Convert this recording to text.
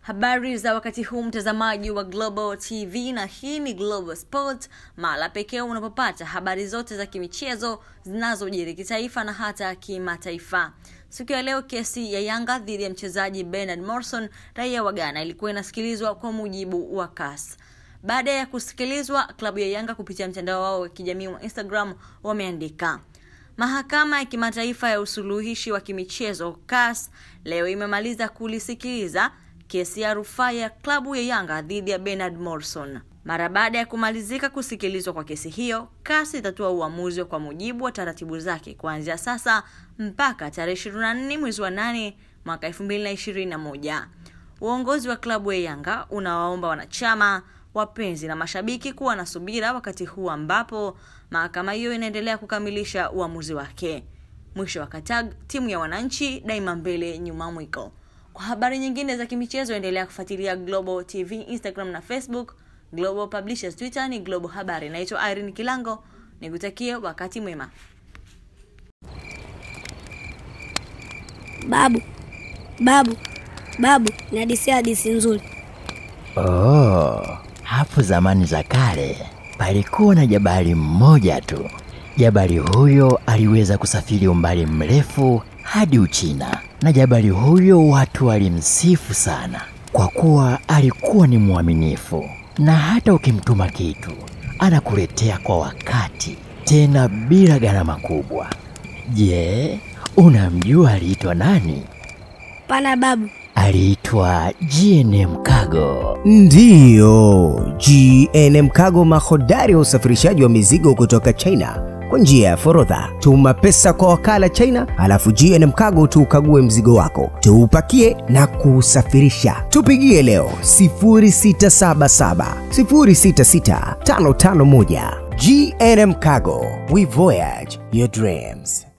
habari za wakati huu mtazamaji wa global tv na hii ni global sport mahala pekee unapopata habari zote za kimichezo zinazojiri kitaifa na hata kimataifa. Siku ya leo kesi ya yanga dhidi ya mchezaji bernard morrison raia wa ghana ilikuwa inasikilizwa kwa mujibu wa kas baada ya kusikilizwa klabu ya yanga kupitia mtandao wao wa kijamii wa instagram wameandika Mahakama ya Kimataifa ya Usuluhishi wa Kimichezo CAS leo imemaliza kulisikiliza kesi ya rufaa ya klabu ya Yanga dhidi ya Bernard Morrison. Mara baada ya kumalizika kusikilizwa kwa kesi hiyo, kasi itatoa uamuzi kwa mujibu wa taratibu zake kuanzia sasa mpaka tarehe 24 mwezi wa 8 mwaka 2021. Uongozi wa klabu ya Yanga unawaomba wanachama wapenzi na mashabiki kuwa na subira wakati huu ambapo mahakama hiyo inaendelea kukamilisha uamuzi wake. Mwisho wa Katag, timu ya wananchi daima mbele, nyuma mwiko. Kwa habari nyingine za kimichezo, endelea kufuatilia Global TV Instagram na Facebook, Global Publishers Twitter ni Global Habari. Naitwa Irene Kilango, nikutakie wakati mwema. Babu, babu, babu, nihadisia hadithi nzuri. Oh, hapo zamani za kale palikuwa na jabali mmoja tu. Jabali huyo aliweza kusafiri umbali mrefu hadi Uchina, na jabali huyo watu walimsifu sana kwa kuwa alikuwa ni mwaminifu, na hata ukimtuma kitu anakuletea kwa wakati, tena bila gharama kubwa. Je, unamjua aliitwa nani? Pana babu, Aliitwa GNM Cargo. Ndiyo, GNM Cargo mahodari wa usafirishaji wa mizigo kutoka China kwa njia ya forodha. Tuma pesa kwa wakala China, alafu GNM Cargo tuukague mzigo wako, tuupakie na kuusafirisha. Tupigie leo 0677 066 551. GNM Cargo, we voyage your dreams.